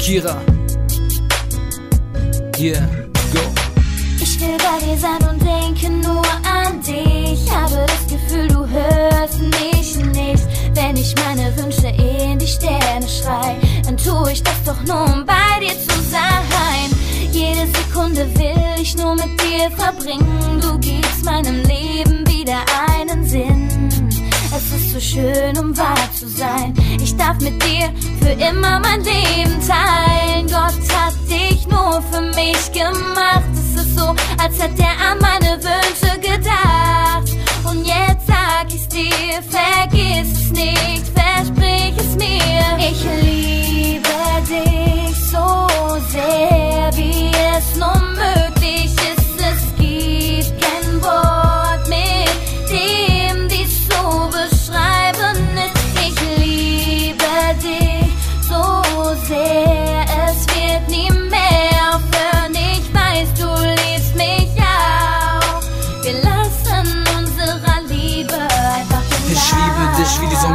Kira. Yeah, go. Ich will bei dir sein und denke nur an dich. Habe das Gefühl, du hörst mich nicht. Wenn ich meine Wünsche in die Sterne schrei, dann tue ich das doch nur, um bei dir zu sein. Jede Sekunde will ich nur mit dir verbringen. Du gibst meinem Leben wieder einen schön, um wahr zu sein. Ich darf mit dir für immer mein Leben teilen. Gott hat dich nur für mich gemacht.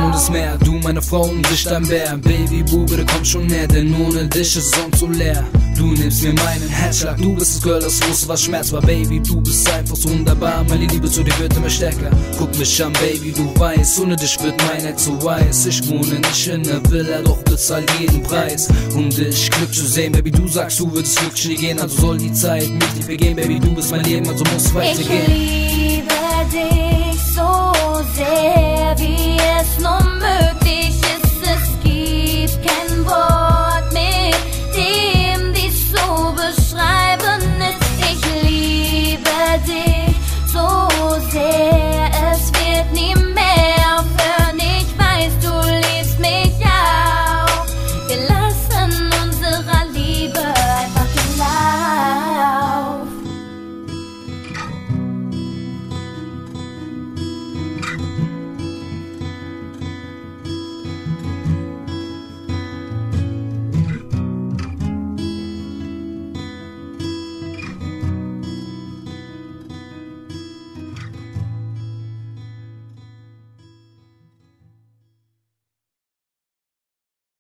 Und das Meer. Du, meine Frau und ich dein Bär. Baby, Bube, komm schon näher, denn ohne dich ist Sonne zu leer. Du nimmst mir meinen Herzschlag, du bist das Girl, das wusste, was Schmerz war. Baby, du bist einfach so wunderbar. Meine Liebe zu dir wird immer stärker. Guck mich an, Baby, du weißt, ohne dich wird mein Herz so weiß. Ich wohne nicht in der Villa, doch bezahl jeden Preis. Um dich Glück zu sehen, Baby, du sagst, du würdest glücklich nie gehen, also soll die Zeit mit dir vergehen. Baby, du bist mein Leben, also muss Ich weitergehen. liebe dich so sehr,